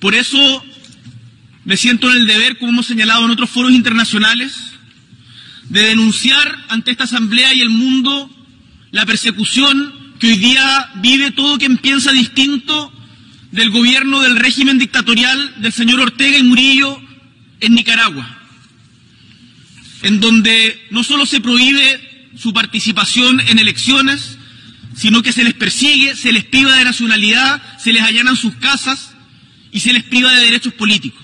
Por eso me siento en el deber, como hemos señalado en otros foros internacionales, de denunciar ante esta Asamblea y el mundo la persecución que hoy día vive todo quien piensa distinto del gobierno del régimen dictatorial del señor Ortega y Murillo en Nicaragua, en donde no solo se prohíbe su participación en elecciones, sino que se les persigue, se les priva de nacionalidad, se les allanan sus casas y se les priva de derechos políticos.